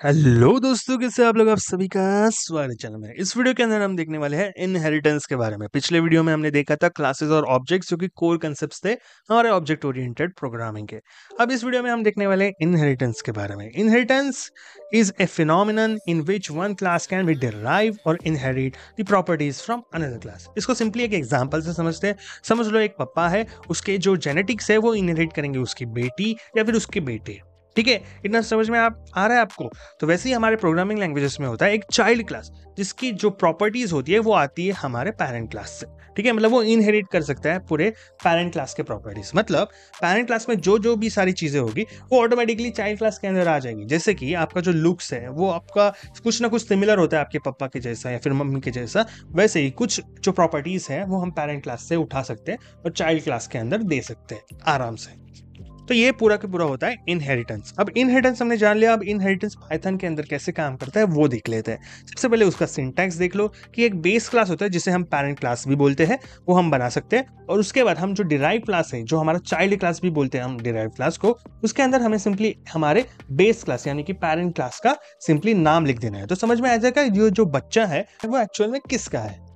Hello दोस्तों, कैसे आप लोग? आप सभी का स्वागत चैनल में। इस वीडियो के अंदर हम देखने वाले हैं इनहेरिटेंस के बारे में। पिछले वीडियो में हमने देखा था क्लासेस और ऑब्जेक्ट्स जो कि कोर कंसेप्ट्स थे हमारे ऑब्जेक्ट ओरिएंटेड प्रोग्रामिंग के। अब इस वीडियो में हम देखने वाले हैं इनहेरिटेंस के बारे में। Inheritance is a phenomenon in which one class can be derive और inherit the properties from another class इसको सिंपली एक एग्ज़ाम्पल से समझते हैं। समझ लो एक पप्पा है, उसके जो जेनेटिक्स है वो इनहेरिट करेंगे, उसकी बेटी या फिर उसके बेटे। ठीक है? इतना समझ में आप, आ रहा है आपको? तो वैसे ही हमारे प्रोग्रामिंग लैंग्वेजेस में होता है एक चाइल्ड क्लास जिसकी जो प्रॉपर्टीज़ होती है, वो आती है हमारे पेरेंट क्लास से। ठीक है? मतलब वो इनहेरिट कर सकता है पूरे पेरेंट क्लास के प्रॉपर्टीज़ मतलब पेरेंट क्लास में जो जो भी सारी चीज़ें होगी, वो ऑटोमेटिकली चाइल्ड क्लास के अंदर आ जाएगी। जैसे कि आपका जो लुक्स है, वो आपका कुछ ना कुछ सिमिलर होता है आपके पापा के जैसा या फिर मम्मी के जैसा। वैसे ही कुछ जो प्रॉपर्टीज़ है, वो हम पेरेंट क्लास से उठा सकते हैं और चाइल्ड क्लास के अंदर दे सकते हैं, आराम से। तो ये पूरा का पूरा होता है इनहेरिटेंस अब इनहेरिटेंस हमने जान लिया, अब इनहेरिटेंस पाइथन के अंदर कैसे काम करता है, वो देख लेते हैं। सबसे पहले उसका सिंटैक्स देख लो कि एक बेस क्लास होता है, जिसे हम पेरेंट क्लास भी बोलते हैं, वो हम बना सकते हैं। और उसके बाद हम जो डिराइव क्लास है, जो हमारा चाइल्ड क्लास भी बोलते हैं हम डिराइव क्लास को, उसके अंदर हमें सिंपली हमारे बेस क्लास यानी कि पेरेंट क्लास का सिंपली नाम लिख देना है। तो समझ में आ जाएगा जो जो बच्चा है, वो एक्चुअल में किसका है?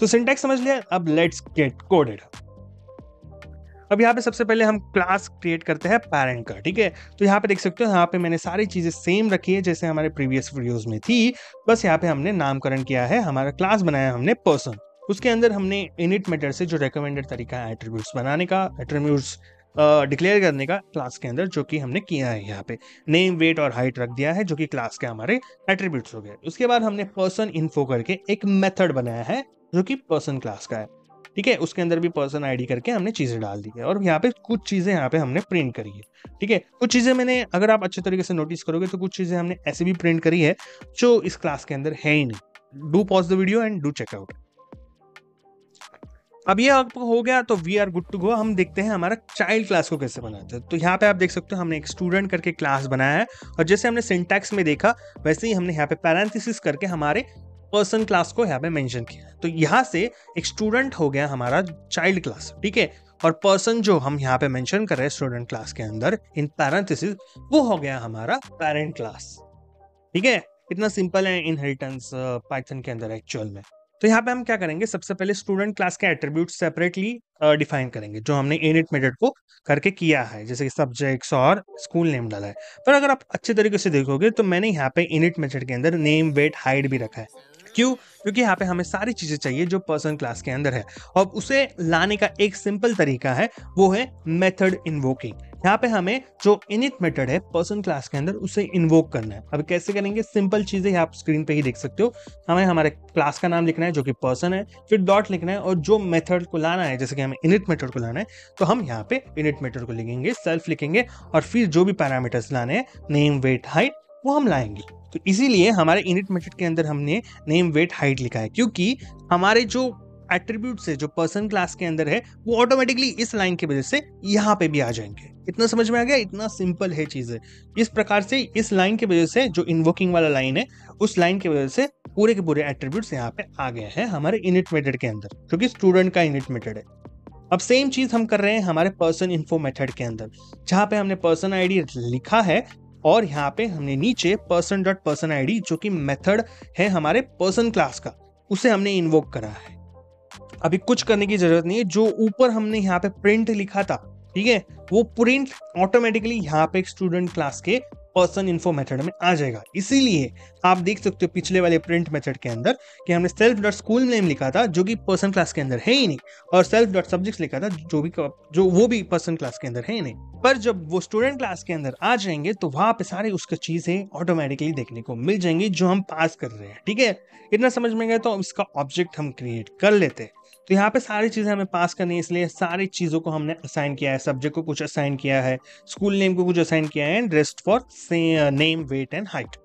तो सिंटैक्स समझ लिया, अब लेट्स गेट कोडेड अब यहाँ पे सबसे पहले हम क्लास क्रिएट करते हैं पेरेंट का ठीक है? तो यहाँ पे देख सकते हो यहाँ पे मैंने सारी चीज़ें सेम रखी है जैसे हमारे प्रीवियस वीडियोज़ में थी। बस यहाँ पे हमने नामकरण किया है हमारा क्लास बनाया हमने पर्सन उसके अंदर हमने इनिट मेथड से जो रिकमेंडेड तरीका है एट्रीब्यूट्स बनाने का एट्रीब्यूट्स डिक्लेयर uh, करने का क्लास के अंदर जो कि हमने किया है यहाँ पे। नेम वेट और हाइट रख दिया है जो कि क्लास के हमारे एट्रीब्यूट्स हो गए। उसके बाद हमने पर्सन इन्फो करके एक मेथड बनाया है जो कि पर्सन क्लास का है। ठीक है? उसके अंदर भी पर्सन आईडी करके हमने चीज़ें डाल दी है और यहाँ पे कुछ चीज़ें यहाँ पे हमने प्रिंट करी है, ठीक है? कुछ चीज़ें मैंने, अगर आप अच्छे तरीके से नोटिस करोगे तो कुछ चीज़ें हमने ऐसे भी प्रिंट करी है, जो इस क्लास के अंदर है ही नहीं। Do pause the video and do check out अब ये हो गया तो we are good to go हम देखते हैं हमारा चाइल्ड क्लास को कैसे बनाते हैं। तो यहाँ पे आप देख सकते हो हमने एक स्टूडेंट करके क्लास बनाया है और जैसे हमने सिंटैक्स में देखा, वैसे ही हमने यहाँ पे पैरेंथिस करके हमारे पर्सन क्लास को यहाँ पे मेंशन किया। तो यहाँ से एक स्टूडेंट हो गया हमारा चाइल्ड क्लास ठीक है? और पर्सन जो हम यहाँ पे मेंशन कर रहे हैं स्टूडेंट क्लास के अंदर इन पैरेंथिस वो हो गया हमारा पेरेंट क्लास ठीक है? इतना सिंपल है इनहेरिटेंस पाइथन के अंदर एक्चुअल में। तो यहाँ पे हम क्या करेंगे? सबसे पहले स्टूडेंट क्लास के एट्रीब्यूट सेपरेटली डिफाइन करेंगे, जो हमने इनिट मेथड को करके किया है, जैसे कि सब्जेक्ट्स और स्कूल नेम डाला है। पर अगर आप अच्छे तरीके से देखोगे तो मैंने यहाँ पे इनिट मेथड के अंदर नेम वेट हाइट भी रखा है। क्यों? क्योंकि यहाँ पे हमें सारी चीज़ें चाहिए जो पर्सन क्लास के अंदर है। और उसे लाने का एक सिंपल तरीका है, वो है मेथड इन्वोकिंग यहाँ पे हमें जो इनिट मेथड है पर्सन क्लास के अंदर, उसे इन्वोक करना है। अब कैसे करेंगे? सिंपल चीज़ें आप स्क्रीन पे ही देख सकते हो। हमें हमारे क्लास का नाम लिखना है, जो कि पर्सन है। फिर डॉट लिखना है, और जो मेथड को लाना है, जैसे कि हमें इनिट मेथड को लाना है तो हम यहाँ पे इनिट मेथड को लिखेंगे सेल्फ लिखेंगे, और फिर जो भी पैरामीटर्स लाने हैं नेम वेट हाइट वो हम लाएँगे। तो इसीलिए हमारे इनिट मेथड के अंदर हमने नेम वेट हाइट लिखा है, क्योंकि हमारे जो एट्रीब्यूट से जो पर्सन क्लास के अंदर है, वो ऑटोमेटिकली इस लाइन की वजह से यहाँ पे भी आ जाएँगे। इतना समझ में आ गया? इतना सिंपल है चीज़ें। इस प्रकार से इस लाइन की वजह से जो इन्वोकिंग वाला लाइन है, उस लाइन की वजह से पूरे के पूरे एट्रीब्यूट्स यहाँ पे आ गए हैं हमारे इनिट मेथड के अंदर क्योंकि स्टूडेंट का इनिट मेथड है। अब सेम चीज़ हम कर रहे हैं हमारे पर्सन इन्फो मेथड के अंदर, जहाँ पे हमने पर्सन आईडी लिखा है और यहाँ पे हमने नीचे पर्सन डॉट पर्सन आई जो कि मेथड है हमारे पर्सन क्लास का, उसे हमने इन्वोक करा है। अभी कुछ करने की ज़रूरत नहीं है, जो ऊपर हमने यहाँ पे प्रिंट लिखा था, ठीक है, वो प्रिंट ऑटोमेटिकली यहाँ पे स्टूडेंट क्लास के पर्सन इन्फो मेथड में आ जाएगा। इसीलिए आप देख सकते हो पिछले वाले प्रिंट मेथड के अंदर कि हमने सेल्फ डॉट स्कूल नेम लिखा था, जो कि पर्सन क्लास के अंदर है ही नहीं, और सेल्फ डॉट सब्जेक्ट लिखा था, जो भी जो वो भी पर्सन क्लास के अंदर है ही नहीं। पर जब वो स्टूडेंट क्लास के अंदर आ जाएँगे तो वहाँ पे सारे उसके चीज़ें ऑटोमेटिकली देखने को मिल जाएँगी, जो हम पास कर रहे हैं, ठीक है? इतना समझ में गया तो इसका ऑब्जेक्ट हम क्रिएट कर लेते हैं। तो यहाँ पे सारी चीज़ें हमें पास करनी है, इसलिए सारी चीज़ों को हमने असाइन किया है। सब्जेक्ट को कुछ असाइन किया है स्कूल नेम को कुछ असाइन किया है and rest for name weight and height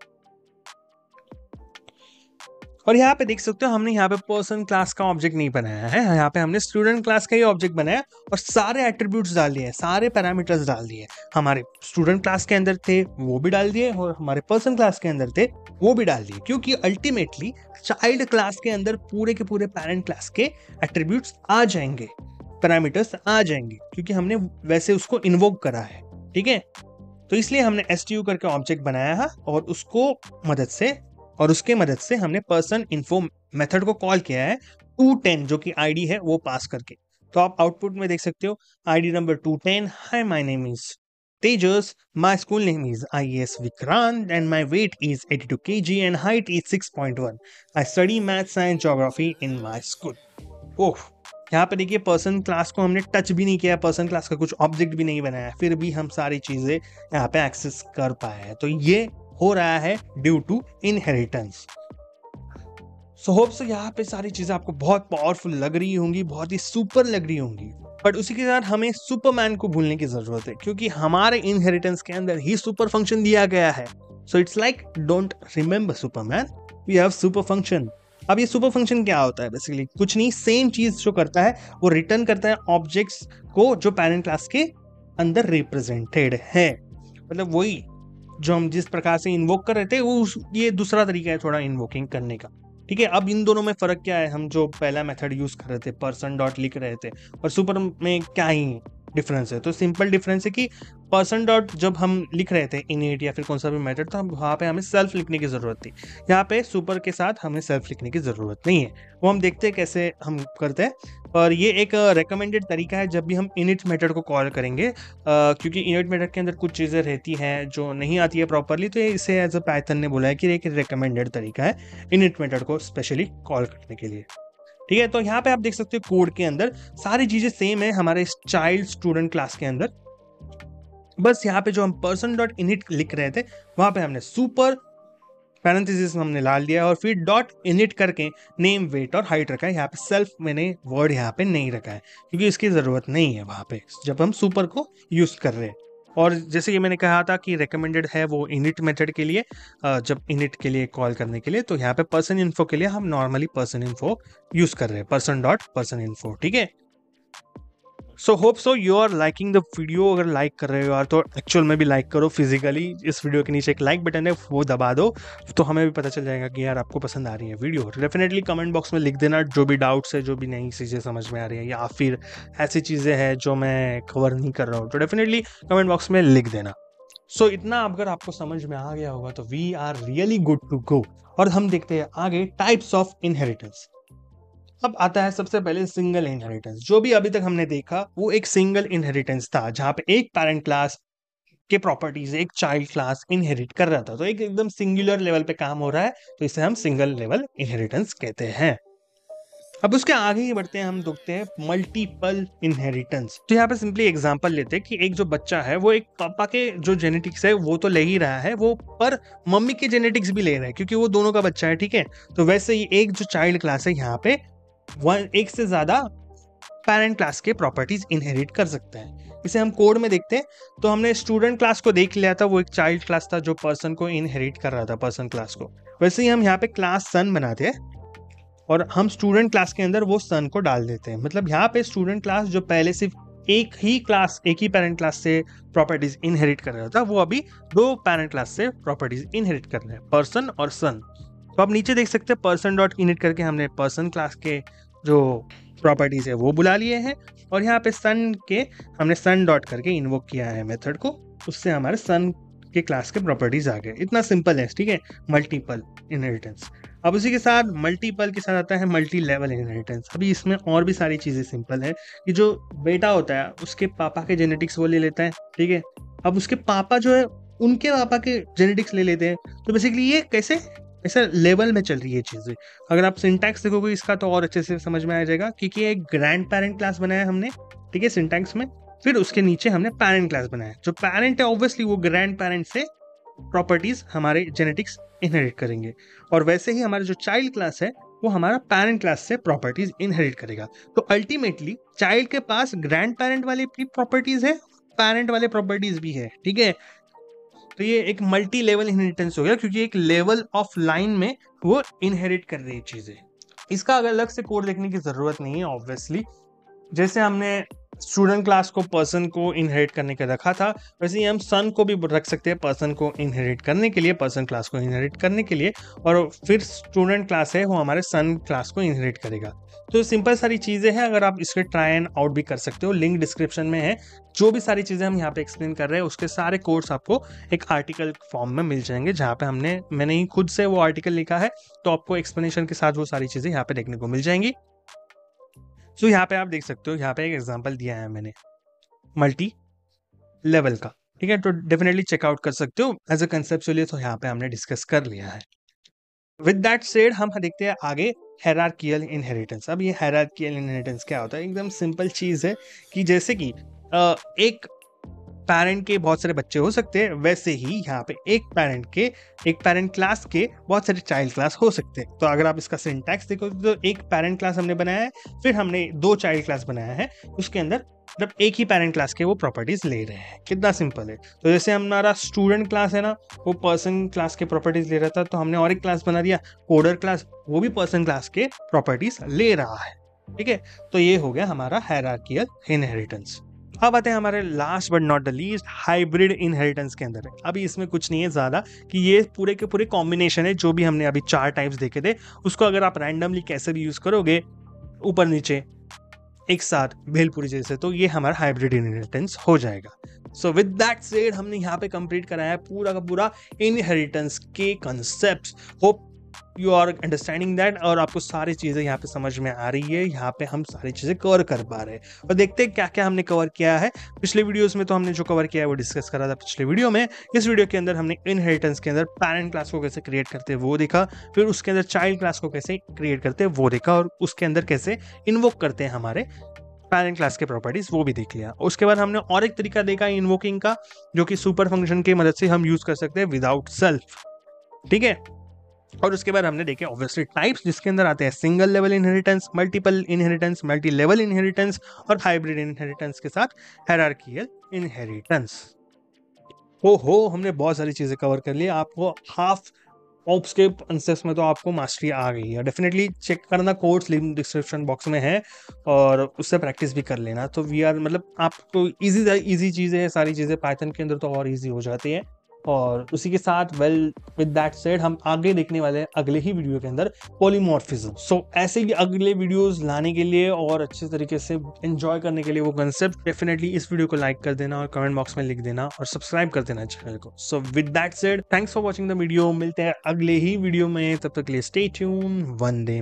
और यहाँ पे देख सकते हो, हमने यहाँ पे पर्सन क्लास का ऑब्जेक्ट नहीं बनाया है। यहाँ पे हमने स्टूडेंट क्लास का ही ऑब्जेक्ट बनाया और सारे एट्रीब्यूट्स डाल दिए सारे पैरामीटर्स डाल दिए हमारे स्टूडेंट क्लास के अंदर थे, वो भी डाल दिए और हमारे पर्सन क्लास के अंदर थे, वो भी डाल दिए। क्योंकि अल्टीमेटली चाइल्ड क्लास के अंदर पूरे के पूरे पेरेंट क्लास के एट्रीब्यूट्स आ जाएँगे पैरामीटर्स आ जाएँगे, क्योंकि हमने वैसे उसको इन्वोक करा है, ठीक है? तो इसलिए हमने एस करके ऑब्जेक्ट बनाया है और उसको मदद से और उसके मदद से हमने पर्सन इन्फो मेथड को कॉल किया है टू टेन जो कि आईडी है वो पास करके तो आप आउटपुट में देख सकते हो ID number two ten hi my name is Tejas, my school name is IES Vikrant and my weight is 82 kg and height is 6.1. I study maths and geography in my school. Oh यहाँ पे देखिए person class को हमने touch भी नहीं किया person class का कुछ ऑब्जेक्ट भी नहीं बनाया फिर भी हम सारी चीज़ें यहाँ पे एक्सेस कर पाए हैं तो ये हो रहा है due to inheritance so hope से यहाँ पे सारी चीज़ें आपको बहुत पावरफुल लग रही होंगी, बहुत ही सुपर लग रही होंगी. बट उसी के साथ हमें सुपरमैन को भूलने की ज़रूरत है, क्योंकि हमारे इनहेरिटेंस के अंदर ही सुपर फ़ंक्शन दिया गया है. So it's like don't remember superman we have super function अब ये सुपर फ़ंक्शन क्या होता है बेसिकली कुछ नहीं सेम चीज़ जो करता है, वो रिटर्न करता है ऑब्जेक्ट्स को जो पेरेंट क्लास के अंदर रिप्रेजेंटेड है. मतलब वही जो हम जिस प्रकार से इन्वोक कर रहे थे, वो ये दूसरा तरीका है थोड़ा इन्वोकिंग करने का। ठीक है, अब इन दोनों में फ़र्क क्या है? हम जो पहला मेथड यूज़ कर रहे थे पर्सन डॉट लिख रहे थे, और सुपर में क्या ही डिफरेंस है। तो सिंपल डिफरेंस है कि पर्सन डॉट जब हम लिख रहे थे इनिट या फिर कौन सा भी मेथड तो हम वहाँ पे हमें सेल्फ लिखने की ज़रूरत थी। यहाँ पे सुपर के साथ हमें सेल्फ लिखने की ज़रूरत नहीं है। वो हम देखते हैं कैसे हम करते हैं। और ये एक रिकमेंडेड तरीका है जब भी हम इनिट मेथड को कॉल करेंगे आ, क्योंकि इनिट मेथड के अंदर कुछ चीज़ें रहती हैं जो नहीं आती है प्रॉपरली तो इसे एज अ पैथन ने बोला है कि एक रिकमेंडेड तरीका है इनिट मेथड को स्पेशली कॉल करने के लिए। ठीक है? तो यहाँ पे आप देख सकते हो कोड के अंदर सारी चीज़ें सेम है हमारे चाइल्ड स्टूडेंट क्लास के अंदर। बस यहाँ पे जो हम पर्सन डॉट इनिट लिख रहे थे, वहाँ पे हमने सुपर पैरेंथेसिस हमने डाल दिया और फिर डॉट इनिट करके नेम वेट और हाइट रखा है। यहाँ पे सेल्फ मैंने वर्ड यहाँ पे नहीं रखा है, क्योंकि इसकी ज़रूरत नहीं है वहाँ पे, जब हम सुपर को यूज़ कर रहे हैं। और जैसे कि मैंने कहा था कि रिकमेंडेड है वो इनिट मेथड के लिए जब इनिट के लिए कॉल करने के लिए तो यहाँ पे पर्सन इन्फो के लिए हम नॉर्मली पर्सन इन्फो यूज़ कर रहे हैं पर्सन डॉट पर्सन इन्फो ठीक है? So hope so you are liking the video अगर लाइक कर रहे हो यार तो एक्चुअल में भी लाइक करो फिजिकली इस वीडियो के नीचे एक लाइक बटन है वो दबा दो तो हमें भी पता चल जाएगा कि यार आपको पसंद आ रही है वीडियो डेफिनेटली कमेंट बॉक्स में लिख देना जो भी डाउट्स है जो भी नई चीज़ें समझ में आ रही है या फिर ऐसी चीज़ें हैं जो मैं कवर नहीं कर रहा हूँ तो डेफिनेटली कमेंट बॉक्स में लिख देना. सो so, इतना अगर आपको समझ में आ गया होगा तो we are really good to go और हम देखते हैं आगे टाइप्स ऑफ़ इनहेरिटेंस अब आता है सबसे पहले सिंगल इनहेरिटेंस जो भी अभी तक हमने देखा, वो एक सिंगल इनहेरिटेंस था, जहाँ पे एक पेरेंट क्लास के प्रॉपर्टीज़ एक चाइल्ड क्लास इनहेरिट कर रहा था। तो एक एकदम सिंगुलर लेवल पे काम हो रहा है तो इसे हम सिंगल लेवल इनहेरिटेंस कहते हैं। अब उसके आगे ही बढ़ते हैं, हम देखते हैं मल्टीपल इनहेरिटेंस तो यहाँ पे सिंपली एग्जांपल लेते हैं कि एक जो बच्चा है, वो एक पापा के जो जेनेटिक्स है, वो तो ले ही रहा है, वो पर मम्मी के जेनेटिक्स भी ले रहा है, क्योंकि वो दोनों का बच्चा है, ठीक है? तो वैसे ही एक जो चाइल्ड क्लास है यहाँ पे वन, एक से ज़्यादा पेरेंट क्लास के प्रॉपर्टीज़ इनहेरिट कर सकते हैं। इसे हम कोड में देखते हैं। तो हमने स्टूडेंट क्लास को देख लिया था, वो एक चाइल्ड क्लास था जो पर्सन को इनहेरिट कर रहा था पर्सन क्लास को। वैसे ही हम यहाँ पे क्लास सन बनाते हैं और हम स्टूडेंट क्लास के अंदर वो सन को डाल देते हैं। मतलब यहाँ पे स्टूडेंट क्लास जो पहले सिर्फ़ एक ही क्लास एक ही पेरेंट क्लास से प्रॉपर्टीज़ इनहेरिट कर रहा था, वो अभी दो पेरेंट क्लास से प्रॉपर्टीज़ इनहेरिट कर रहे हैं पर्सन और सन तो आप नीचे देख सकते हैं पर्सन डॉट इनिट करके हमने पर्सन क्लास के जो प्रॉपर्टीज़ है वो बुला लिए हैं। और यहाँ पे सन के हमने सन डॉट करके इन्वोक किया है मेथड को। उससे हमारे सन के क्लास के प्रॉपर्टीज़ आ गए। इतना सिंपल है, ठीक है? मल्टीपल इनहेरिटेंस अब उसी के साथ मल्टीपल के साथ आता है मल्टी लेवल इनहेरिटेंस अभी इसमें और भी सारी चीज़ें सिंपल है। कि जो बेटा होता है, उसके पापा के जेनेटिक्स वो ले लेता है, ठीक है? अब उसके पापा जो है, उनके पापा के जेनेटिक्स ले लेते हैं। तो बेसिकली ये कैसे ऐसा लेवल में चल रही है चीज़ें। अगर आप सिंटैक्स देखोगे, इसका तो और अच्छे से समझ में आ जाएगा, क्योंकि एक ग्रैंड पेरेंट क्लास बनाया हमने, ठीक है सिंटैक्स में। फिर उसके नीचे हमने पेरेंट क्लास बनाया, जो पेरेंट है ऑब्वियसली वो ग्रैंड पेरेंट से प्रॉपर्टीज़ हमारे जेनेटिक्स इनहेरिट करेंगे। और वैसे ही हमारा जो चाइल्ड क्लास है, वो हमारा पेरेंट क्लास से प्रॉपर्टीज़ इनहेरिट करेगा। तो अल्टीमेटली चाइल्ड के पास ग्रैंड पेरेंट वाली प्रॉपर्टीज़ है पेरेंट वाले प्रॉपर्टीज़ भी है, ठीक है? तो ये एक मल्टी लेवल इनहेरिटेंस हो गया, क्योंकि एक लेवल ऑफ़ लाइन में वो इनहेरिट कर रही है चीज़ें। इसका अगर अलग से कोड देखने की ज़रूरत नहीं है ऑब्वियसली जैसे हमने स्टूडेंट क्लास को पर्सन को इनहेरिट करने का रखा था। वैसे ही हम सन को भी रख सकते हैं पर्सन को इनहेरिट करने के लिए पर्सन क्लास को इनहेरिट करने के लिए और फिर स्टूडेंट क्लास है, वो हमारे सन क्लास को इनहेरिट करेगा। तो सिंपल सारी चीज़ें हैं, अगर आप इसके ट्राई एंड आउट भी कर सकते हो लिंक डिस्क्रिप्शन में है। जो भी सारी चीज़ें हम यहाँ पे एक्सप्लेन कर रहे हैं, उसके सारे कोर्स आपको एक आर्टिकल फॉर्म में मिल जाएँगे, जहाँ पे हमने, मैंने ही खुद से वो आर्टिकल लिखा है तो आपको एक्सप्लेनेशन के साथ वो सारी चीज़ें यहाँ पे देखने को मिल जाएँगी। सो so, यहाँ पे आप देख सकते हो यहाँ पे एक एग्ज़ाम्पल दिया है मैंने मल्टी लेवल का। ठीक है तो डेफिनेटली चेकआउट कर सकते हो। एज अ कंसेप्चुअली तो यहाँ पे हमने डिस्कस कर लिया है। विद डैट सेड हम देखते हैं आगे हेरारकियल इनहेरिटेंस अब ये हेरारकियल इनहेरिटेंस क्या होता है? एकदम सिंपल चीज़ है कि जैसे कि एक पेरेंट के बहुत सारे बच्चे हो सकते हैं, वैसे ही यहाँ पे एक पेरेंट के, एक पेरेंट क्लास के बहुत सारे चाइल्ड क्लास हो सकते हैं। तो अगर आप इसका सिंटैक्स देखो तो एक पेरेंट क्लास हमने बनाया है, फिर हमने दो चाइल्ड क्लास बनाया है, उसके अंदर मतलब एक ही पेरेंट क्लास के वो प्रॉपर्टीज़ ले रहे हैं। कितना सिंपल है। तो जैसे हमारा स्टूडेंट क्लास है ना, वो पर्सन क्लास के प्रॉपर्टीज़ ले रहा था तो हमने और एक क्लास बना दिया कोडर क्लास वो भी पर्सन क्लास के प्रॉपर्टीज़ ले रहा है। ठीक है? तो ये हो गया हमारा हैरार्कियल इनहेरिटेंस अब आते हैं हमारे last but not the least hybrid inheritance के अंदर। अभी इसमें कुछ नहीं है ज़्यादा कि ये पूरे के पूरे कॉम्बिनेशन है, जो भी हमने अभी चार टाइप्स देखे थे, उसको अगर आप रैंडमली कैसे भी यूज़ करोगे, ऊपर नीचे, एक साथ, भेलपुरी जैसे तो ये हमारा हाइब्रिड इनहेरिटेंस हो जाएगा। सो विद दैट सेड हमने यहाँ पे कंप्लीट कराया पूरा का पूरा इनहेरिटेंस के concept hope you are understanding that और आपको सारी चीज़ें यहाँ पे समझ में आ रही है। यहाँ पे हम सारी चीज़ें कवर कर पा रहे हैं। और देखते हैं क्या क्या हमने कवर किया है। पिछले वीडियोस में तो हमने जो कवर किया है वो डिस्कस करा था पिछले वीडियो में। इस वीडियो के अंदर हमने इनहेरिटेंस के अंदर पेरेंट क्लास को कैसे क्रिएट करते हैं वो देखा। फिर उसके अंदर चाइल्ड क्लास को कैसे क्रिएट करते हैं वो देखा। और उसके अंदर कैसे इन्वोक करते हैं हमारे पेरेंट क्लास के प्रॉपर्टीज़ वो भी देख लिया। उसके बाद हमने और एक तरीका देखा इन्वोकिंग का, जो कि सुपर फ़ंक्शन की मदद से हम यूज़ कर सकते हैं विदाउट सेल्फ ठीक है? और उसके बाद हमने देखे ऑब्वियसली टाइप्स जिसके अंदर आते हैं। Single level inheritance multiple inheritance multi level inheritance और हाइब्रिड इनहेरिटेंस के साथ हेरारकियल इनहेरिटेंस हो हो हमने बहुत सारी चीज़ें कवर कर ली। आपको हाफ़ ऑप्स के कंसेप्ट में तो आपको मास्टरी आ गई है। डेफिनेटली चेक करना कोर्स लिंक डिस्क्रिप्शन बॉक्स में है और उससे प्रैक्टिस भी कर लेना। तो वी आर मतलब आपको इजी इजी चीज़ें हैं सारी चीज़ें पाइथन के अंदर तो और इजी हो जाती है। और उसी के साथ वेल विद दैट सेड हम आगे देखने वाले हैं अगले ही वीडियो के अंदर पॉलीमॉर्फिज्म सो so, ऐसे ही अगले वीडियोस लाने के लिए और अच्छे तरीके से एंजॉय करने के लिए वो कंसेप्ट डेफिनेटली इस वीडियो को लाइक कर देना और कमेंट बॉक्स में लिख देना और सब्सक्राइब कर देना चैनल को. So with that said thanks for watching the video मिलते हैं अगले ही वीडियो में. तब तक के लिए स्टे ट्यून वंदे